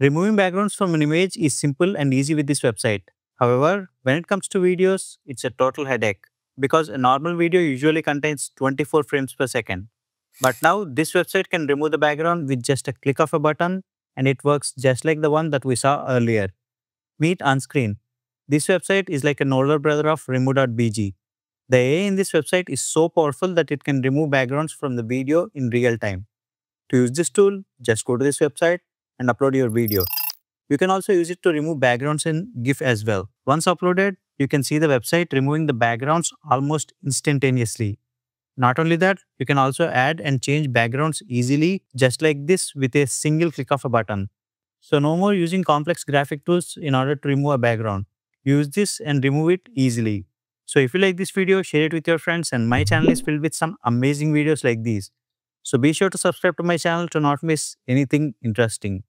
Removing backgrounds from an image is simple and easy with this website. However, when it comes to videos, it's a total headache because a normal video usually contains 24 frames per second. But now this website can remove the background with just a click of a button and it works just like the one that we saw earlier. Meet Unscreen. This website is like an older brother of Remove.bg. The AI in this website is so powerful that it can remove backgrounds from the video in real time. To use this tool, just go to this website and upload your video. You can also use it to remove backgrounds in GIF as well. Once uploaded, you can see the website removing the backgrounds almost instantaneously. Not only that, you can also add and change backgrounds easily just like this with a single click of a button. So no more using complex graphic tools in order to remove a background. Use this and remove it easily. So if you like this video, share it with your friends and my channel is filled with some amazing videos like these. So be sure to subscribe to my channel to not miss anything interesting.